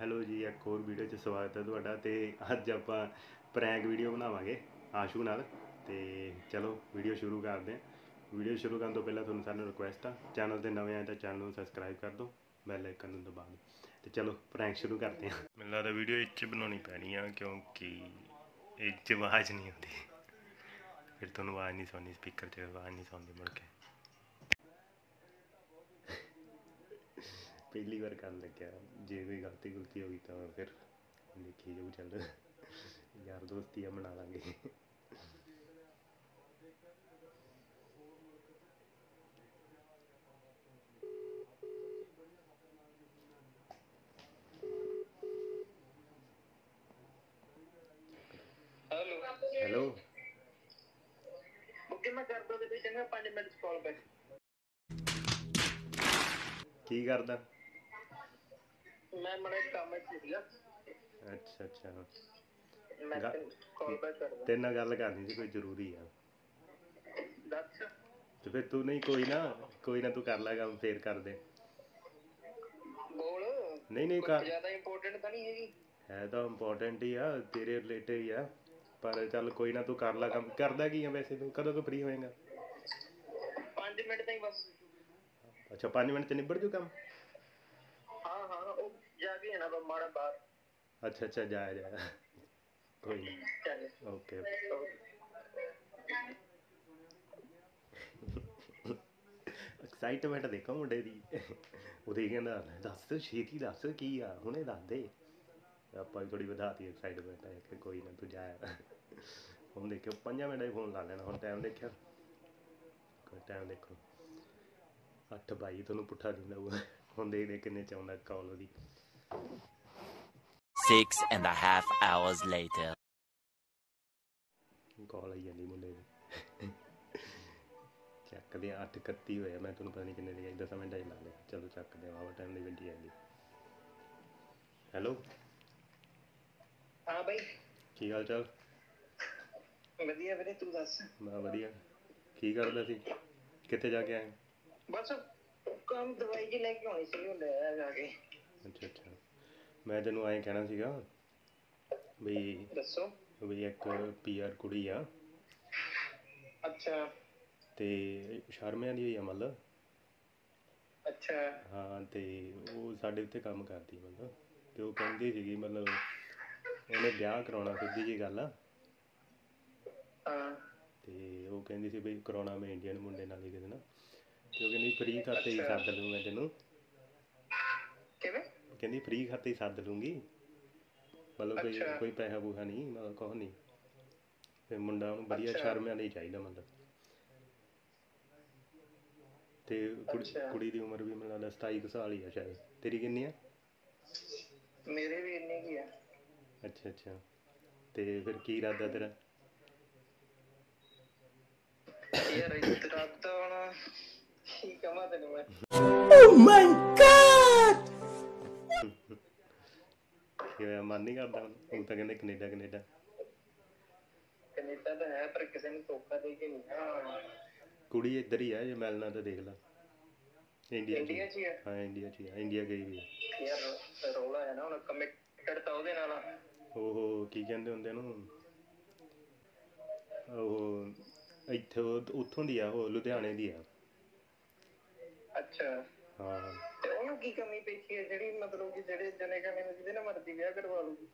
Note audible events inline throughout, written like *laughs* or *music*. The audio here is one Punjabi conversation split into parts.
ਹੈਲੋ ਜੀ, ਇੱਕ ਹੋਰ ਵੀਡੀਓ 'ਚ ਸਵਾਗਤ ਹੈ ਤੁਹਾਡਾ ਤੇ ਅੱਜ ਆਪਾਂ ਪ੍ਰੈਂਕ ਵੀਡੀਓ ਬਣਾਵਾਂਗੇ ਆਸ਼ੂ ਨਾਲ ਤੇ ਚਲੋ ਵੀਡੀਓ ਸ਼ੁਰੂ ਕਰਦੇ ਹਾਂ। ਵੀਡੀਓ ਸ਼ੁਰੂ ਕਰਨ ਤੋਂ ਪਹਿਲਾਂ ਤੁਹਾਨੂੰ ਸਾਨੂੰ ਰਿਕੁਐਸਟ ਆ ਚੈਨਲ ਤੇ ਨਵੇਂ ਆਏ ਤਾਂ ਚੈਨਲ ਨੂੰ ਸਬਸਕ੍ਰਾਈਬ ਕਰ ਦਿਓ ਬੈਲ ਆਈਕਨ ਨੂੰ ਦਬਾ ਦਿਓ ਤੇ ਚਲੋ ਪ੍ਰੈਂਕ ਸ਼ੁਰੂ ਕਰਦੇ ਹਾਂ। ਮੈਨੂੰ ਲੱਗਦਾ ਵੀਡੀਓ ਇੱਚ ਬਣਾਉਣੀ ਪੈਣੀ ਆ ਕਿਉਂਕਿ ਇਹ 'ਚ ਆਵਾਜ਼ ਨਹੀਂ ਆਉਂਦੀ। ਫਿਰ ਤੁਹਾਨੂੰ ਆਵਾਜ਼ ਨਹੀਂ ਸੁਣਨੀ ਸਪੀਕਰ 'ਚ ਆਵਾਜ਼ ਨਹੀਂ ਸੁਣਦੀ ਮੁੜ ਕੇ। ਪਹਿਲੀ ਵਾਰ ਕਰਨ ਲੱਗਿਆ। ਜੇ ਕੋਈ ਗਲਤੀ ਗੁਲਤੀ ਹੋ ਗਈ ਤਾਂ ਫਿਰ ਦੇਖੀ ਜਾਊ ਚੱਲ। ਯਾਰ ਦੋਸਤੀ ਆ ਬਣਾ ਲਾਂਗੇ। ਹੈਲੋ। ਓਕੇ ਮੈਂ ਕਰ ਦੋ ਤੇ ਚੰਗਾ 5 ਮਿੰਟ ਕਾਲ ਬੈਕ ਕੀ ਕਰਦਾ? ਮੈਂ ਮੜਾ ਕੰਮ ਸੀਗਾ। ਅੱਛਾ ਅੱਛਾ। ਮੈਂ ਕਾਲ ਬੈਕ ਕਰਦਾ। ਤੇਰੇ ਨਾਲ ਗੱਲ ਕਰਨੀ ਸੀ ਕੋਈ ਜ਼ਰੂਰੀ ਆ। ਦੱਸ। ਤੇ ਫਿਰ ਤੂੰ ਨਹੀਂ ਕੋਈ ਨਾ ਕੋਈ ਨਾ ਤੂੰ ਕਰ ਲੈ ਕੰਮ ਫੇਰ ਕਰ ਦੇ ਬੋਲ। ਨਹੀਂ ਨਹੀਂ ਕਰ। ਜ਼ਿਆਦਾ ਇੰਪੋਰਟੈਂਟ ਤਾਂ ਨਹੀਂ ਹੈਗੀ? ਹੈ ਤਾਂ ਇੰਪੋਰਟੈਂਟ ਹੀ ਆ ਤੇਰੇ ਰਿਲੇਟਡ ਹੀ ਆ। ਪਰ ਚੱਲ ਕੋਈ ਨਾ ਤੂੰ ਕਰ ਲੈ ਕੰਮ। ਕਰਦਾ ਕੀ ਆ ਵੈਸੇ ਤੂੰ? ਕਦੋਂ ਤੋਂ ਫ੍ਰੀ ਹੋਏਗਾ? 5 ਮਿੰਟ ਤਾਈਂ ਬਸ। ਅੱਛਾ 5 ਮਿੰਟ ਚ ਨਿਬੜ ਜੂ ਕੰਮ? ਜਾ ਕੇ ਨਾ ਮਾੜਾ ਬਾਹਰ। ਅੱਛਾ ਅੱਛਾ ਜਾ ਜਾ। ਕੋਈ ਨਹੀਂ ਚੱਲ ਓਕੇ ਐਕਸਾਈਟਮੈਂਟ ਦੇਖੋ ਮੁੰਡੇ ਦੀ। ਉਹਦੇ ਕਹਿੰਦਾ ਦੱਸ ਛੇਤੀ ਦੱਸ ਕੀ ਆ? ਹੁਣੇ ਦੱਸ ਦੇ। ਆਪਾਂ ਵੀ ਥੋੜੀ ਵਧਾਤੀ ਐਕਸਾਈਟਮੈਂਟ ਹੈ ਕਿ ਕੋਈ ਨਾ ਤੂੰ ਜਾ। ਹੁਣ ਦੇਖਿਓ 5 ਮਿੰਟ ਹੀ ਫੋਨ ਲਾ ਲੈਣਾ ਹੁਣ ਟਾਈਮ ਦੇਖਿਆ ਕੋਈ ਟਾਈਮ ਦੇਖੋ। 8 ਬਾਈ ਤੁਹਾਨੂੰ ਪੁੱਠਾ ਦਿੰਦਾ ਹੁਣ ਦੇ ਦੇ ਕਿੰਨੇ ਚ ਆਉਂਦਾ ਕਾਲ ਉਹਦੀ। Six and a half hours later. Call ਆਈ ਜਾਂਦੀ ਮੁੰਡੇ ਦੀ। ਚੱਕਦੇ ਆ 8:31 ਹੋਇਆ ਮੈਂ ਤੁਹਾਨੂੰ ਪਤਾ ਨਹੀਂ ਕਿੰਨੇ ਦੀ ਆਈ 10 ਮਿੰਟ ਹੀ ਲਾ ਲਿਆ ਚਲੋ ਚੱਕਦੇ ਆ ਟਾਈਮ ਦੀ ਵੱਡੀ ਆਈ ਹੈਲੋ ਹਾਂ ਬਾਈ। ਕੀ ਹਾਲ ਚਾਲ? ਵਧੀਆ ਵੀਰੇ ਤੂੰ ਦੱਸ? ਮੈਂ ਵਧੀਆ। ਕੀ ਕਰਦਾ ਸੀ? ਕਿੱਥੇ ਜਾ ਕੇ ਆਏ? ਬਸ ਕੰਮ ਦਵਾਈ ਜੀ ਲੈ ਕੇ ਆਉਣੀ ਸੀ ਉਹ ਲੈ ਜਾ ਕੇ। ਅੱਛਾ ਅੱਛਾ। ਮੈਂ ਤੈਨੂੰ ਐਂ ਕਹਿਣਾ ਸੀਗਾ ਵੀ ਦੱਸੋ। ਵੀ ਇੱਕ ਪੀਆਰ ਕੁੜੀ ਆ। ਅੱਛਾ। ਤੇ ਸ਼ਰਮਿਆਂ ਦੀ ਹੋਈ ਆ ਮਤਲਬ। ਅੱਛਾ। ਹਾਂ ਤੇ ਉਹ ਸਾਡੇ ਉੱਤੇ ਕੰਮ ਕਰਦੀ ਮਤਲਬ। ਤੇ ਉਹ ਕਹਿੰਦੀ ਸੀਗੀ ਮਤਲਬ ਉਹਨੇ ਵਿਆਹ ਕਰਾਉਣਾ ਸਿੱਧੀ ਜੀ ਗੱਲ ਆ। ਹਾਂ। ਤੇ ਉਹ ਕਹਿੰਦੀ ਸੀ ਬਈ ਕਰਾਉਣਾ ਮੈਂ ਇੰਡੀਅਨ ਮੁੰਡੇ ਨਾਲ ਹੀ ਕਿਤੇ ਨਾ ਤੇ ਉਹ ਕਹਿੰਦੀ ਫ੍ਰੀ ਖਾਤੇ ਹੀ ਸੱਦ ਲੂੰ ਮੈਂ ਤੈਨੂੰ। ਕਹਿੰਦੀ ਫ੍ਰੀ ਖਾਤੇ ਹੀ ਸੱਦ ਲੂੰਗੀ। ਮਤਲਬ ਕੋਈ ਅੱਛਾ। ਕੋਈ ਪੈਸਾ ਪੂਸਾ ਨਹੀਂ ਮਤਲਬ ਕੁਛ ਨਹੀਂ। ਤੇ ਮੁੰਡਾ ਉਹਨੂੰ ਵਧੀਆ ਅੱਛਾ। ਸ਼ਰਮਿਆਂ ਲਈ ਚਾਹੀਦਾ ਮਤਲਬ। ਤੇ ਕੁੜੀ ਅੱਛਾ। ਕੁੜੀ ਦੀ ਉਮਰ ਵੀ ਮੈਨੂੰ ਲੱਗਦਾ 27 ਕੁ ਸਾਲ ਹੀ ਆ ਸ਼ਾਇਦ। ਤੇਰੀ ਕਿੰਨੀ ਆ? ਮੇਰੇ ਵੀ ਇੰਨੇ ਕੀ ਆ। ਅੱਛਾ ਅੱਛਾ। ਤੇ ਫਿਰ ਕੀ ਇਰਾਦਾ ਤੇਰਾ? ਯਾਰ ਤਾਂ ਹੁਣ। ਕੀ ਕਹਾਂ ਤੈਨੂੰ ਮੈਂ? ਕੀ ਹੋਇਆ ਮਨ ਨਹੀਂ ਕਰਦਾ ਹੁਣ? ਉਹ ਤਾਂ ਕਹਿੰਦੇ ਕੈਨੇਡਾ ਕੈਨੇਡਾ। ਕੈਨੇਡਾ ਤਾਂ ਹੈ ਪਰ ਕਿਸੇ ਨੂੰ ਧੋਖਾ ਦੇ ਕੇ ਨਹੀਂ ਹਾਂ। ਕੁੜੀ ਇੱਧਰ ਹੀ ਆ ਜੇ ਮਿਲਣਾ ਤਾਂ ਦੇਖ ਲੈ। ਇੰਡੀਆ ਚ ਹੀ। ਇੰਡੀਆ। 'ਚ ਹੀ ਹੈ ਹਾਂ ਇੰਡੀਆ ਚ ਹੀ ਆ, ਇੰਡੀਆ ਗਈ ਵੀ ਆ। ਯਾਰ ਰੋਲਾ ਹੈ ਨਾ ਹੁਣ ਕਮਿਟਡ ਤਾਂ ਉਹਦੇ ਨਾਲ ਆ। ਉਹ ਕੀ ਕਹਿੰਦੇ ਹੁੰਦੇ ਨੂੰ ਉਹ ਇੱਥੇ ਉਹ- ਉੱਥੋਂ ਦੀ ਆ ਉਹ ਲੁਧਿਆਣੇ ਦੀ ਆ। ਅੱਛਾ। ਹਾਂ। ਉਹਨੂੰ ਕੀ ਕਮੀ ਪੇਸ਼ੀ ਹੈ ਜਿਹੜੀ ਮਤਲਬ ਕਿ ਜਿਹੜੇ ਜਨੇ ਕਨੇ ਨੂੰ ਜਿਹਦੇ ਨਾਲ ਮਰਜ਼ੀ ਵਿਆਹ ਕਰਵਾ ਲੂਗੀ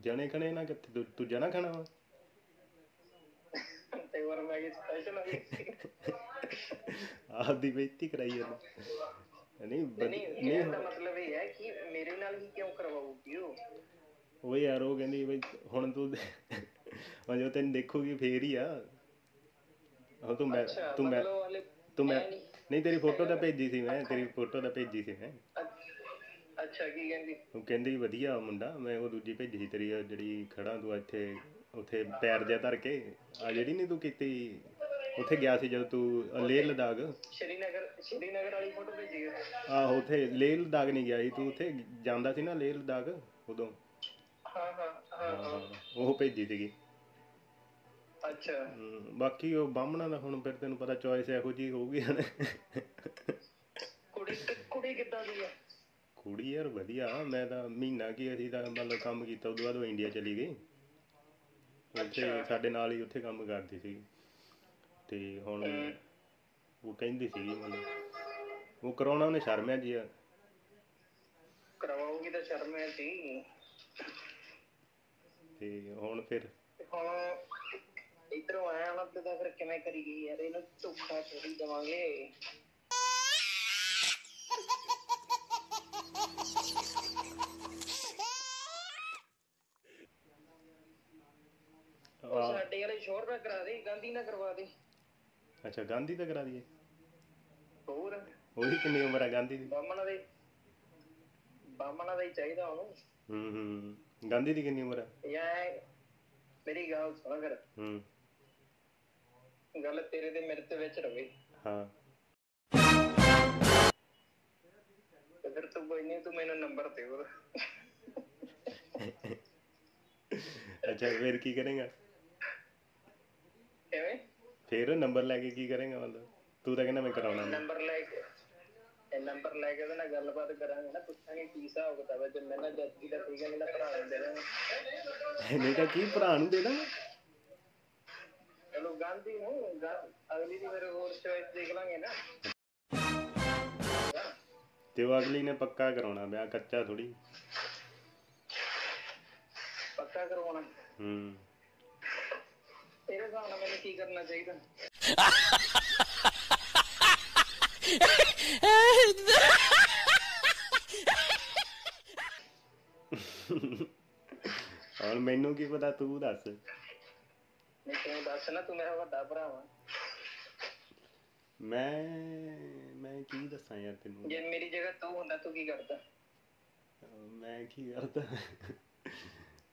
ਜਣੇ ਖਣੇ ਨਾ ਕਿੱਥੇ? ਤੂੰ- ਜਣਾ ਖਾਣਾ ਵਾ। ਤੇ ਵਾਰ ਮੈਂ ਇਹ ਸਪੈਸ਼ਲ ਆਪਦੀ ਬੇਇੱਜ਼ਤੀ ਕਰਾਈ ਉਹਨੇ। ਨਹੀਂ ਨਹੀਂ ਇਹਦਾ ਮਤਲਬ ਇਹ ਹੈ ਕਿ ਮੇਰੇ ਨਾਲ ਹੀ ਕਿਉਂ ਕਰਵਾਉਗੀ ਉਹ? ਉਹ ਯਾਰ ਉਹ ਕਹਿੰਦੀ ਬਈ ਹੁਣ ਤੂੰ ਹੁਣ ਜੋ ਤੈਨੂੰ ਦੇਖੂਗੀ ਫੇਰ ਹੀ ਆ। ਹੁਣ ਤੂੰ ਮੈਂ ਅੱਛਾ ਤੂੰ ਮੈਂ ਮਤਲਬ ਹਲੇ ਤੂੰ ਮੈਂ ਹੈ ਨਹੀਂ। ਨਹੀਂ ਤੇਰੀ ਫੋਟੋ ਤਾਂ ਭੇਜੀ ਸੀ ਮੈਂ ਤੇਰੀ ਫੋਟੋ ਤਾਂ ਭੇਜੀ ਸੀ ਮੈਂ। ਅੱਛ- ਅੱਛਾ ਕੀ ਕਹਿੰਦੀ? ਉਹ ਕਹਿੰਦੀ ਵਧੀਆ ਮੁੰਡਾ ਮੈਂ ਉਹ ਦੂਜੀ ਭੇਜੀ ਸੀ ਤੇਰੀ ਉਹ ਜਿਹੜੀ ਖੜਾ ਤੂੰ ਇੱਥੇ ਉੱਥੇ ਪੈਰ ਜਿਹਾ ਧਰ ਕੇ। ਆ ਜਿਹੜੀ ਨਹੀਂ ਤੂੰ ਕੀਤੀ ਉੱਥੇ ਗਿਆ ਸੀ ਜਦੋਂ ਤੂੰ ਲੇਹ ਲਦਾਖ। ਸ਼੍ਰੀਨਗਰ ਸ਼੍ਰੀਨਗਰ ਵਾਲੀ ਫੋਟੋ ਭੇਜੀ ਹੈ। ਆਹੋ ਉੱਥੇ ਲੇਹ ਲਦਾਖ ਨਹੀਂ ਗਿਆ ਸੀ ਤੂੰ ਉੱਥੇ ਜਾਂਦਾ ਸੀ ਨਾ ਲੇਹ ਲਦਾਖ ਉਦੋਂ। ਹਾਂ ਹਾਂ ਹਾਂ ਹਾਂ ਹਾਂ, ਉਹ ਭੇਜੀ ਸੀਗੀ। ਅੱਛਾ। ਬਾਕੀ ਉਹ ਬਾਹਮਣਾ ਦਾ ਹੁਣ ਫਿਰ ਤੈਨੂੰ ਪਤਾ ਚੋਇਸ ਇਹੋ ਜੀ ਹੋਊਗੀ ਹਨਾ। ਕੁੜੀ ਕੁੜੀ ਕਿੱਦਾਂ ਦੀ ਆ? ਕੁੜੀ ਯਾਰ ਵਧੀਆ ਮੈਂ ਤਾਂ ਮਹੀਨਾ ਕੀ ਅਸੀਂ ਤਾਂ ਮਤਲਬ ਕੰਮ ਕੀਤਾ ਉਦੋਂ ਬਾਅਦ ਉਹ ਇੰਡੀਆ ਚਲੀ ਗਈ। ਉੱਥੇ। ਸਾਡੇ ਨਾਲ ਹੀ ਉੱਥੇ ਕੰਮ ਕਰਦੀ ਸੀ ਤੇ ਹੁਣ। ਉਹ ਕਹਿੰਦੀ ਸੀ ਮਤਲਬ ਉਹ ਕਰਾਉਣਾ ਉਹਨੇ ਸ਼ਰਮਿਆ ਜੀ ਆ। ਕਰਵਾਉਗੀ ਤਾਂ ਸ਼ਰਮ ਹੈ ਸੀ ਤੇ ਹੁਣ ਫਿਰ ਹੁਣ ਇਧਰੋਂ ਆਇਆ ਨਾ ਤੇ ਤਾਂ ਫਿਰ ਕਿਵੇਂ ਕਰੀ ਗਈ ਯਾਰ ਇਹਨੂੰ ਧੋਖਾ ਥੋੜੀ ਦੇਵਾਂਗੇ। ਉਹ ਸਾਡੇ ਵਾਲੇ ਸ਼ੋਰ ਨਾ ਕਰਾ ਦੇ ਗਾਂਧੀ ਨਾ ਕਰਵਾ ਦੇ। ਅੱਛਾ ਗਾਂਧੀ ਤਾਂ ਕਰਾ ਦਈਏ। ਹੋਰ? ਉਹਦੀ ਕਿੰਨੀ ਉਮਰ ਆ ਗਾਂਧੀ ਦੀ? ਬਾਮਣਾ ਦੇ ਬਾਮਣਾ ਦਾ ਹੀ ਚਾਹੀਦਾ ਉਹਨੂੰ। ਹੂੰ ਹੂੰ ਗਾਂਧੀ ਦੀ ਕਿੰਨੀ ਉਮਰ ਆ? ਯਾ ਮੇਰੀ ਗੱਲ ਸੁਣ ਕਰ ਹੂੰ। ਗੱਲ ਤੇਰੇ ਤੇ ਮੇਰੇ ਤੇ ਵਿੱਚ ਰਵੇ। ਹਾਂ। ਫਿਰ ਤੂੰ ਕੋਈ ਨਹੀਂ ਤੂੰ ਮੈਨੂੰ ਨੰਬਰ ਦੇ ਉਹਦਾ ਅੱਛਾ ਫਿਰ ਕੀ ਕਰੇਗਾ? ਕਿਵੇਂ? ਫਿਰ ਨੰਬਰ ਲੈ ਕੇ ਕੀ ਕਰੇਗਾ ਮਤਲਬ? ਤੂੰ ਤਾਂ ਕਹਿੰਦਾ ਮੈਂ ਕਰਾਉਣਾ। ਨੰਬਰ ਲੈ ਕੇ ਇਹ ਨੰਬਰ ਲੈ ਕੇ ਉਹਦੇ ਨਾਲ ਗੱਲਬਾਤ ਕਰਾਂਗੇ ਨਾ ਪੁੱਛਾਂਗੇ ਕੀ ਹਿਸਾਬ ਕਿਤਾਬ ਹੈ। ਜੇ ਮੈਂ ਨਾ ਜੱਤੀ ਦਾ ਠੀਕ ਹੈ ਭਰਾ ਨੂੰ ਦੇ ਦਾਂਗੇ। ਨਹੀਂ ਤਾਂ ਕੀ ਭਰਾ ਨੂੰ ਦੇ ਦਾਂਗਾ? ਚਲੋ ਗਾਂਧੀ ਨੂੰ ਅਗਲੀ ਦੀ ਫਿਰ ਹੋਰ ਚੋਇਸ ਦੇਖ ਲਾਂਗੇ ਨਾ। ਤੇ ਉਹ ਅਗਲੀ ਨੇ ਪੱਕਾ ਕਰਾਉਣਾ ਵਿਆਹ ਕੱਚਾ ਥੋੜੀ ਪੱਕਾ ਕਰਵਾਉਣਾ ਹੂੰ। ਤੇਰੇ ਹਿਸਾਬ ਨਾਲ ਮੈਨੂੰ ਕੀ ਕਰਨਾ ਚਾਹੀਦਾ? ਹੁਣ ਮੈਨੂੰ ਕੀ ਪਤਾ ਤੂੰ ਦੱਸ। ਨਹੀਂ ਤੂੰ ਦੱਸ ਨਾ ਤੂੰ ਮੇਰਾ ਵੱਡਾ ਭਰਾ ਵਾ। ਮੈਂ ਮੈਂ ਕੀ ਦੱਸਾਂ ਯਾਰ ਤੈਨੂੰ? ਜੇ ਮੇਰੀ ਜਗ੍ਹਾ ਤੂੰ ਹੁੰਦਾ ਤੂੰ ਕੀ ਕਰਦਾ? ਮੈਂ ਕੀ ਕਰਦਾ?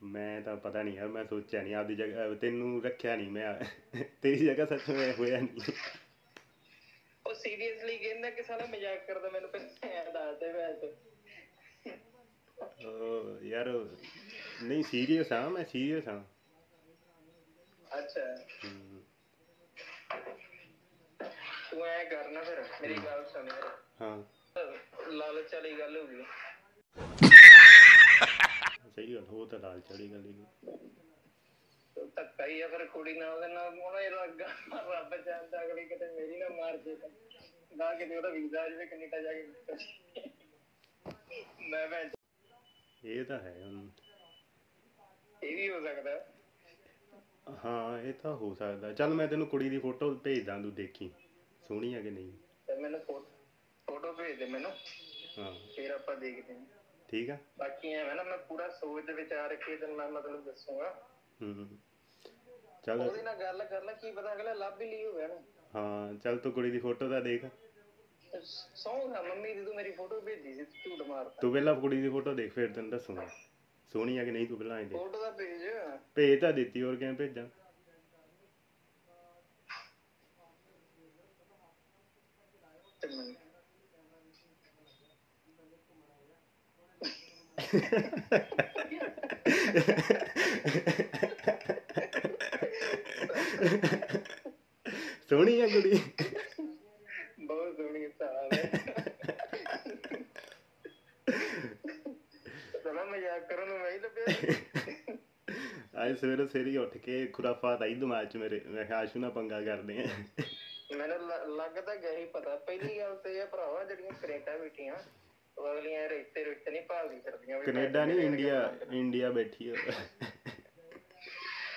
ਮੈਂ ਤਾਂ ਪਤਾ ਨਹੀਂ ਯਾਰ ਮੈਂ ਸੋਚਿਆ ਨਹੀਂ ਆਪਦੀ ਜਗ੍ਹਾ ਤੈਨੂੰ ਰੱਖਿਆ ਨਹੀਂ ਮੈਂ। ਤੇਰੀ ਜਗ੍ਹਾ ਸੱਚ ਵਿੱਚ ਹੋਇਆ ਨਹੀਂ। ਉਹ ਸੀਰੀਅਸਲੀ ਕਹਿੰਦਾ ਕਿ ਸਾਲਾ ਮਜ਼ਾਕ ਕਰਦਾ ਮੈਨੂੰ ਪਹਿਲਾਂ ਦੱਸ ਦੇ ਵੈਸੇ। ਯਾਰ ਨਹੀਂ ਸੀਰੀਅਸ ਆ ਮੈਂ ਸੀਰੀਅਸ ਆ ਅੱਛਾ। ਹੂੰ, ਤੂੰ ਐ ਕਰਨਾ ਫਿਰ ਮੇਰੀ ਗੱਲ ਸੁਣ ਯਾਰ। ਹਾਂ। ਲਾਲਚ ਵਾਲੀ ਗੱਲ ਹੋ ਗਈ। ਸਹੀ ਗੱਲ ਉਹ ਤਾਂ ਲਾਲ ਚੜੀ ਗੱਲ ਹੀ ਧੱਕਾ ਹੀ ਆ ਫਿਰ ਕੁੜੀ ਨਾਲ ਉਹਦੇ ਨਾਲ ਉਹਨੇ ਲੱਗਾ ਰੱਬ ਜਾਣਦਾ ਅਗਲੀ ਕਿਤੇ ਮੇਰੀ ਨਾ ਮਾਰ ਦੇ ਨਾ ਕਿਤੇ ਉਹਦਾ ਵੀਜ਼ਾ ਆ ਜਾਵੇ ਕੈਨੇਡਾ ਜਾ ਕੇ ਮੈਂ ਇਹ ਤਾਂ ਹੈ ਹੁਣ। ਇਹ ਵੀ ਹੋ ਸਕਦਾ। ਹਾਂ ਇਹ ਤਾਂ ਹੋ ਸਕਦਾ। ਚੱਲ ਮੈਂ ਤੈਨੂੰ ਕੁੜੀ ਦੀ ਫੋਟੋ ਭੇਜਦਾ ਤੂੰ ਦੇਖੀ। ਸੋਹਣੀ ਆ ਕਿ ਨਹੀਂ? ਤੇ ਮੈਨੂੰ ਫੋਟੋ ਭੇਜ ਦੇ ਮੈਨੂੰ। ਹਾਂ। ਫਿਰ ਆਪਾਂ ਦੇਖਦੇ ਹਾਂ। ਠੀਕ ਆ। ਬਾਕੀ ਐਵੇਂ ਨਾ ਮੈਂ ਪੂਰਾ ਸੋਚ ਵਿਚਾਰ ਕੇ ਤੈਨੂੰ ਮੈਂ ਮਤਲਬ ਦੱਸੂਗਾ। ਹੂੰ ਚੱਲ। ਉਹਦੇ ਨਾਲ ਗੱਲ ਕਰ ਲੈ ਕੀ ਪਤਾ ਅਗਲਾ ਲੱਭ ਹੀ ਲਈ ਹੋਵੇ ਨਾ। ਹਾਂ ਚੱਲ ਤੂੰ ਕੁੜੀ ਦੀ ਫੋਟੋ ਤਾਂ ਦੇਖ। ਸੌਂਗਾ ਮੰਮੀ ਦੀ ਤੂੰ ਮੇਰੀ ਫੋਟੋ ਭੇਜੀ ਸੀ ਤੂੰ ਝੂਠ ਮਾਰਦਾ ਤੂੰ ਪਹਿਲਾਂ ਕੁੜੀ ਦੀ ਫੋਟੋ ਦੇਖ ਫਿਰ ਤੈਨੂੰ ਦੱਸੂਗਾ। ਸੋਹਣੀ ਆ ਕਿ ਨਹੀਂ ਤੂੰ ਪਹਿਲਾਂ ਇਹ ਦੇਖ ਫੋਟੋ ਦਾ ਭੇਜ ਭੇਜ ਤਾਂ ਦਿੱਤੀ ਹੋਰ ਕਿਵੇਂ ਭੇਜਾਂ? ਤੇ ਮੈਨੂੰ ਸੋਹਣੀ ਆ ਕੁੜੀ ਬਹੁਤ ਸੋਹਣੀ ਸਾਲ ਹੈ ਚਲੋ ਮਜ਼ਾਕ ਕਰਨ ਨੂੰ ਮੈਂ ਹੀ ਲੱਭਿਆ। *laughs* ਅੱਜ ਸਵੇਰੇ ਸਵੇਰੇ ਉੱਠ ਕੇ ਖੁਰਾਫਾਤ ਆਈ ਦਿਮਾਗ 'ਚ ਮੇਰੇ ਮੈਂ ਕਿਹਾ ਆਸ਼ੂ ਨਾਲ ਪੰਗਾ ਕਰਦੇ ਆ। ਮੈਨੂੰ ਲੱਗਦਾ ਗਿਆ ਹੀ ਪਤਾ ਪਹਿਲੀ ਗੱਲ ਤੇ ਇਹ ਭਰਾਵਾ ਜਿਹੜੀਆਂ ਕੈਨੇਡਾ ਬੈਠੀਆਂ ਉਹ ਅਗਲੀਆਂ ਰਿਸ਼ਤੇ ਰਿਸ਼ਤੇ ਨਹੀਂ ਭਾਲਦੀ ਫਿਰਦੀਆਂ ਕੈਨੇਡਾ ਨਹੀਂ ਇੰਡੀਆ ਇੰਡੀਆ ਬੈਠੀ ਆ।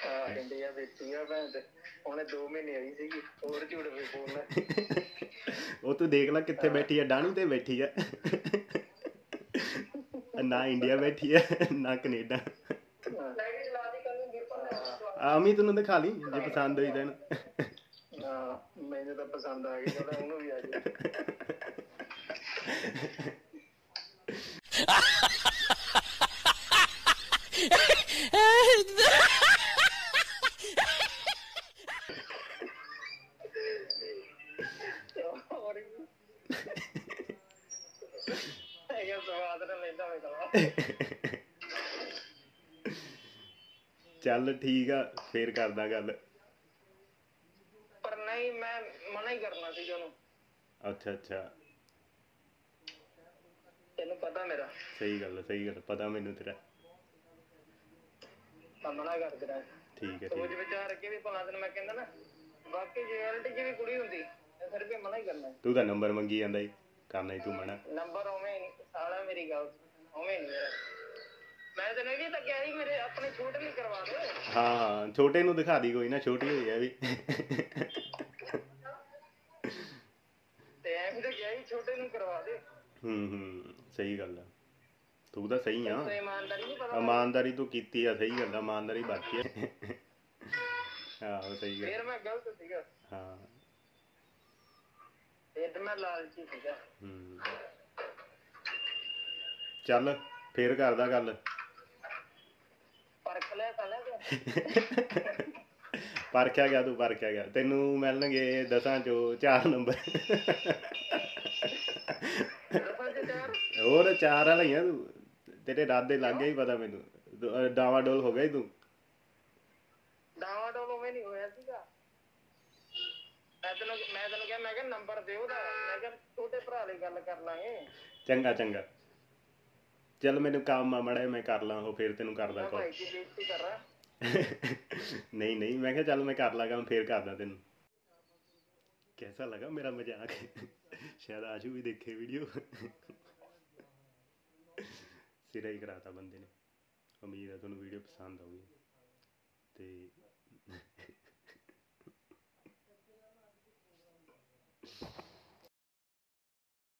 ਹਾਂ ਇੰਡੀਆ ਬੈਠੀ ਆ ਭੈਣ ਤੇ। ਉਹਨੇ 2 ਮਹੀਨੇ ਆਈ ਸੀਗੀ ਹੋਰ ਝੂਠ ਬੋਲਣਾ। ਉਹ ਤੂੰ ਦੇਖ ਲੈ ਕਿੱਥੇ ਬੈਠੀ ਆ ਡਾਣੀ ਤੇ ਬੈਠੀ ਆ। ਨਾ ਇੰਡੀਆ ਬੈਠੀ ਆ ਨਾ ਕੈਨੇਡਾ। ਆਮੀ ਤੈਨੂੰ ਦਿਖਾ ਲਈ ਜੇ ਪਸੰਦ ਹੋਈ ਤੈਨੂੰ ਹਾਂ ਮੈਨੂੰ ਤਾਂ ਪਸੰਦ ਆ ਗਈ ਕਹਿੰਦਾ ਉਹਨੂੰ ਵੀ ਆ ਗਿਆ *laughs* ਚੱਲ ਠੀਕ ਆ ਫੇਰ ਕਰਦਾ ਗੱਲ। ਪਰ ਨਹੀਂ ਮੈਂ ਮਨਾ ਹੀ ਕਰਨਾ ਸੀ ਉਹਨੂੰ। ਅੱਛਾ ਅੱਛਾ। ਤੈਨੂੰ ਪਤਾ ਮੇਰਾ। ਸਹੀ ਗੱਲ ਆ, ਸਹੀ ਗੱਲ ਪਤਾ ਮੈਨੂੰ ਤੇਰਾ। ਮੈਂ ਕਰ ਦਿੱਤਾ। ਠੀਕ ਹੈ ਸੋਚ ਠੀਕ ਵਿਚਾਰ ਕੇ ਵੀ ਭਲਾ ਤੈਨੂੰ ਮੈਂ ਕਹਿੰਦਾ ਨਾ ਬਾਕੀ ਰਿਐਲਿਟੀ ਜੀ ਵੀ ਕੁੜੀ ਹੁੰਦੀ ਤਾਂ ਫਿਰ ਵੀ ਮਨਾ ਹੀ ਕਰਨਾ। ਤੂੰ ਤਾਂ ਨੰਬਰ ਮੰਗੀ ਜਾਂਦਾ ਈ। ਕਰਨਾ ਈ ਤੂੰ ਮਨਾ। ਨੰਬਰ ਉਵੇਂ ਹੀ ਸਾਲਾ ਮੇਰੀ ਗੱਲ ਉਵੇਂ ਨਹੀਂ ਮੇਰਾ। ਮੈਂ ਤੈਨੂੰ ਇਹ ਵੀ ਤਾਂ ਕਿਹਾ ਸੀ ਮੇਰੇ ਆਪਣੇ ਛੋਟੇ ਨਹੀਂ ਕਰਵਾ ਦੇ। ਹਾਂ ਛੋਟੇ ਨੂੰ ਦਿਖਾ ਦੀ ਕੋਈ ਨਾ ਛੋਟੀ ਹੋਈ ਆ ਵੀ। ਤੇ ਐਵੇਂ ਤਾਂ ਕਿਹਾ ਸੀ ਛੋਟੇ ਨੂੰ ਕਰਵਾ ਦੇ। ਹੂੰ ਹੂੰ ਸਹੀ ਗੱਲ ਆ। ਤੂੰ ਤਾਂ ਸਹੀ ਆ। ਤੇ ਇਮਾਨਦਾਰੀ ਨਹੀਂ ਪਤਾ ਇਮਾਨਦਾਰੀ ਤੂੰ ਕੀਤੀ ਆ ਸਹੀ ਗੱਲ ਆ ਇਮਾਨਦਾਰੀ ਬਾਕੀ ਆ। ਹਾਂ ਸਹੀ ਗੱਲ। ਫਿਰ ਮੈਂ ਗਲਤ ਸੀਗਾ। ਹਾਂ। ਫਿਰ ਮੈਂ ਲਾਲਚੀ ਸੀਗਾ। ਹੂੰ। ਚੱਲ ਫੇਰ ਕਰਦਾ ਗੱਲ। ਪਰਖਿਆ ਗਿਆ ਤੂੰ ਪਰਖਿਆ ਗਿਆ। ਤੈਨੂੰ ਮਿਲਣਗੇ ਦਸਾਂ ਚੋਂ ਚਾਰ ਨੰਬਰ ਚਾਰ ਹੋਰ ਚਾਰ ਵਾਲੀਆਂ ਤੂੰ। ਤੇਰੇ ਇਰਾਦੇ ਲੱਗ ਗਏ ਹੀ ਪਤਾ ਮੈਨੂੰ। ਡਾਵਾ ਡੋਲ ਹੋ ਗਿਆ ਈ ਤੂੰ। ਡਾਵਾ ਡੋਲ ਉਵੇਂ ਨਹੀਂ ਹੋਇਆ ਸੀਗਾ। ਮੈਂ ਤੈਨੂੰ ਮੈਂ ਤੈਨੂੰ ਕਿਹਾ ਮੈਂ ਕਿਹਾ ਨੰਬਰ ਦੇ ਉਹਦਾ। ਮੈਂ ਕਿਹਾ ਛੋਟੇ ਭਰਾ ਲਈ ਗੱਲ ਕਰ ਲਾਂਗੇ। ਚੰਗਾ ਚੰਗਾ। ਚੱਲ ਮੈਨੂੰ ਕੰਮ ਆ ਮੜਾ ਮੈਂ ਕਰ ਲਾਂ ਉਹ ਫੇਰ ਤੈਨੂੰ ਕਰਦਾ ਮੈਂ ਕਾਲ ਭਾਈ ਦੀ ਬੇਇੱਜ਼ਤੀ ਕਰ ਰਹਾ ਨਹੀਂ ਨਹੀਂ ਮੈਂ ਕਿਹਾ ਚੱਲ ਮੈਂ ਕਰ ਲਾਂ ਕੰਮ ਫੇਰ ਕਰਦਾ ਤੈਨੂੰ कैसा लगा मेरा मजाक शायद आजू भी देखे वीडियो ਸਿਰਾ ਹੀ ਕਰਾਤਾ ਬੰਦੇ ਨੇ ਉਮੀਦ ਹੈ ਤੁਹਾਨੂੰ ਵੀਡੀਓ ਪਸੰਦ ਆਊਗੀ ਤੇ